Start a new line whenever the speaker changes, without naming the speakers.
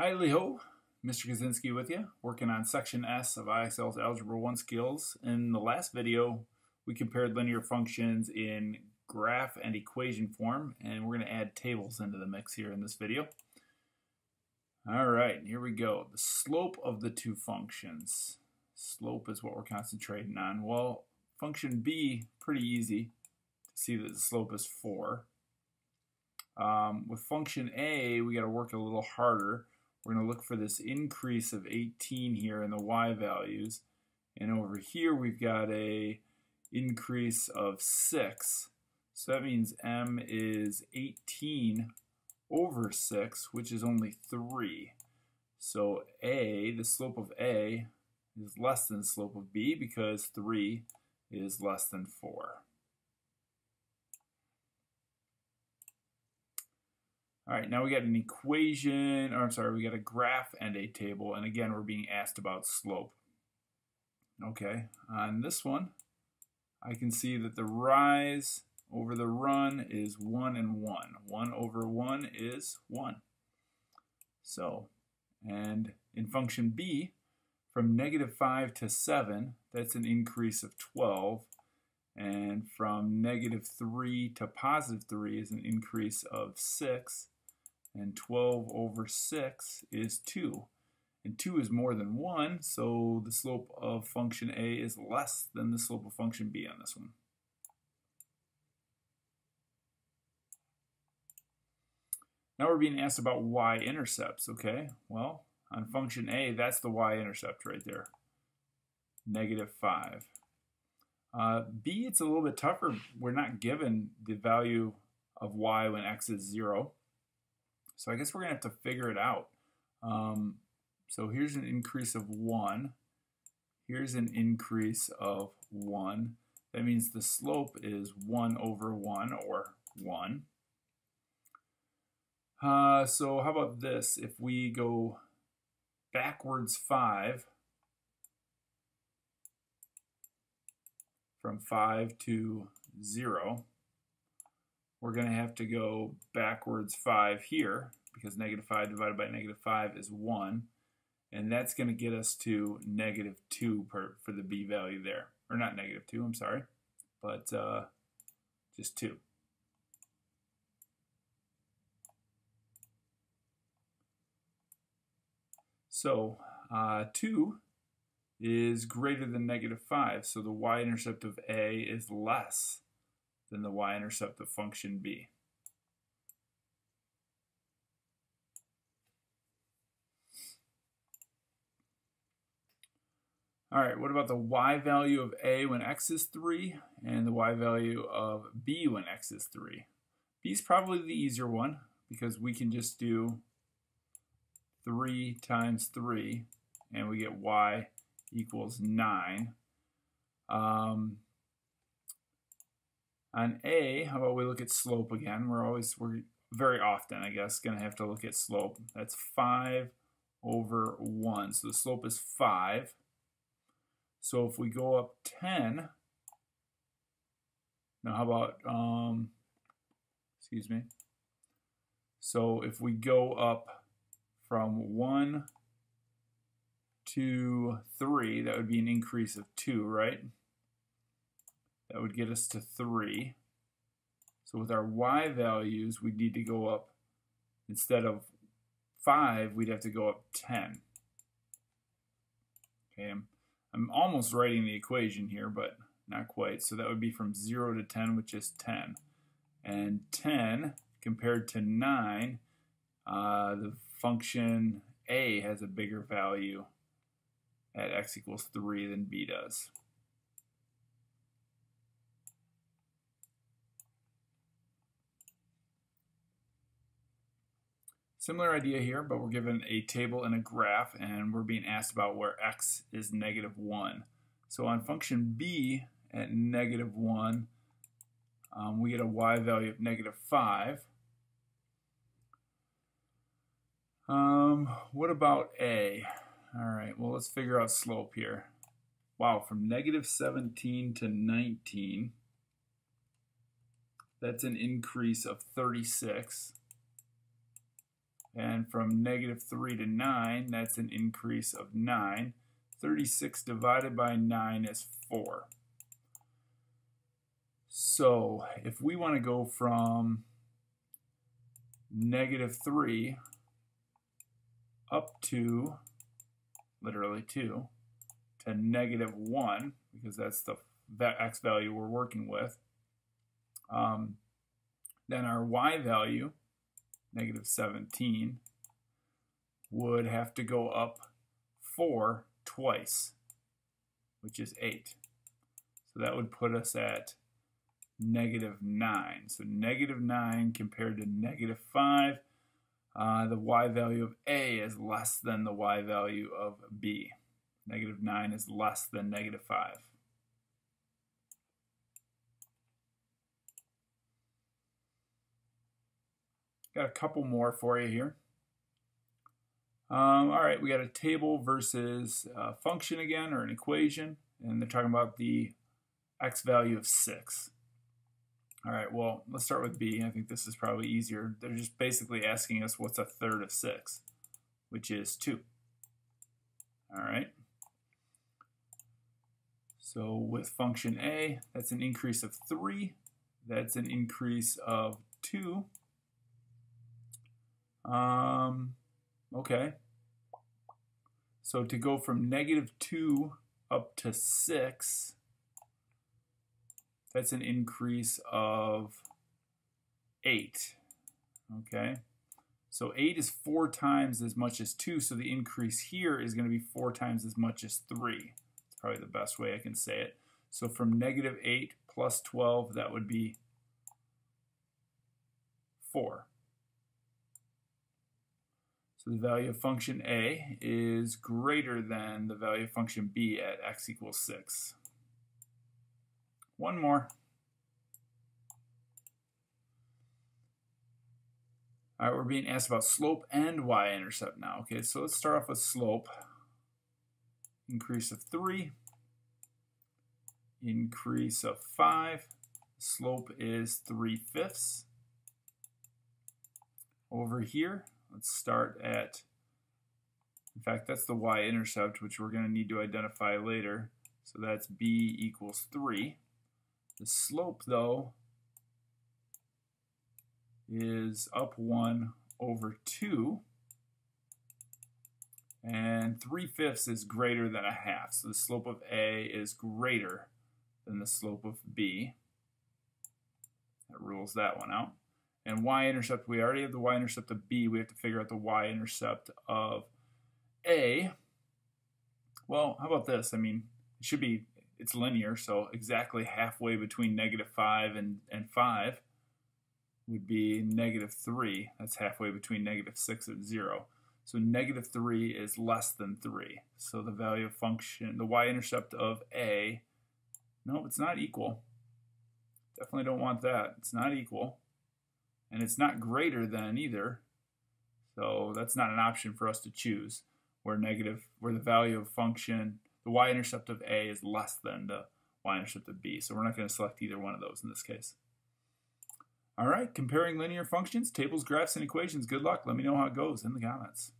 Hi, Leho. Mr. Kuzinski with you, working on Section S of IXL's Algebra 1 skills. In the last video, we compared linear functions in graph and equation form, and we're going to add tables into the mix here in this video. All right, here we go. The slope of the two functions. Slope is what we're concentrating on. Well, function B, pretty easy to see that the slope is 4. Um, with function A, we got to work a little harder. We're going to look for this increase of 18 here in the y values. And over here we've got a increase of 6. So that means m is 18 over 6, which is only 3. So a, the slope of a, is less than the slope of b because 3 is less than 4. All right, now we got an equation, or I'm sorry, we got a graph and a table, and again, we're being asked about slope. Okay, on this one, I can see that the rise over the run is 1 and 1. 1 over 1 is 1. So, and in function b, from negative 5 to 7, that's an increase of 12. And from negative 3 to positive 3 is an increase of 6 and 12 over 6 is 2. And 2 is more than 1, so the slope of function A is less than the slope of function B on this one. Now we're being asked about y-intercepts, okay? Well, on function A, that's the y-intercept right there, negative 5. Uh, B, it's a little bit tougher. We're not given the value of y when x is 0. So I guess we're going to have to figure it out. Um, so here's an increase of 1. Here's an increase of 1. That means the slope is 1 over 1, or 1. Uh, so how about this? If we go backwards 5, from 5 to 0, we're going to have to go backwards 5 here because negative 5 divided by negative 5 is 1. And that's going to get us to negative 2 per, for the b value there. Or not negative 2, I'm sorry, but uh, just 2. So uh, 2 is greater than negative 5, so the y-intercept of a is less than the y-intercept of function b. All right, what about the y value of a when x is 3 and the y value of b when x is 3? b is probably the easier one because we can just do 3 times 3 and we get y equals 9. Um, on A, how about we look at slope again? We're always, we're very often, I guess, going to have to look at slope. That's 5 over 1. So the slope is 5. So if we go up 10, now how about, um, excuse me. So if we go up from 1 to 3, that would be an increase of 2, right? That would get us to 3. So with our y values, we need to go up, instead of 5, we'd have to go up 10. Okay, I'm, I'm almost writing the equation here, but not quite. So that would be from 0 to 10, which is 10. And 10 compared to 9, uh, the function a has a bigger value at x equals 3 than b does. Similar idea here, but we're given a table and a graph, and we're being asked about where x is negative 1. So on function b at negative 1, um, we get a y value of negative 5. Um, what about a? All right, well, let's figure out slope here. Wow, from negative 17 to 19, that's an increase of 36. And from negative 3 to 9, that's an increase of 9. 36 divided by 9 is 4. So if we want to go from negative 3 up to literally 2 to negative 1, because that's the x value we're working with, um, then our y value, negative 17, would have to go up 4 twice, which is 8. So that would put us at negative 9. So negative 9 compared to negative 5, uh, the y value of A is less than the y value of B. Negative 9 is less than negative 5. Got a couple more for you here. Um, all right, we got a table versus a function again, or an equation, and they're talking about the x value of 6. All right, well, let's start with B. I think this is probably easier. They're just basically asking us what's a third of 6, which is 2. All right. So with function A, that's an increase of 3. That's an increase of 2. Um, okay. So to go from negative 2 up to 6, that's an increase of 8. Okay. So 8 is 4 times as much as 2, so the increase here is going to be 4 times as much as 3. It's probably the best way I can say it. So from negative 8 plus 12, that would be 4. So the value of function a is greater than the value of function b at x equals 6. One more. All right, we're being asked about slope and y-intercept now. Okay, so let's start off with slope. Increase of 3, increase of 5. Slope is 3 fifths. Over here, Let's start at, in fact, that's the y-intercept, which we're going to need to identify later. So that's b equals 3. The slope, though, is up 1 over 2. And 3 fifths is greater than a half. So the slope of A is greater than the slope of B. That rules that one out. And y-intercept, we already have the y-intercept of b. We have to figure out the y-intercept of a. Well, how about this? I mean, it should be, it's linear, so exactly halfway between negative 5 and, and 5 would be negative 3. That's halfway between negative 6 and 0. So negative 3 is less than 3. So the value of function, the y-intercept of a, no, it's not equal. Definitely don't want that. It's not equal and it's not greater than either. So that's not an option for us to choose where negative, where the value of function, the y-intercept of a is less than the y-intercept of b. So we're not going to select either one of those in this case. All right, comparing linear functions, tables, graphs, and equations. Good luck. Let me know how it goes in the comments.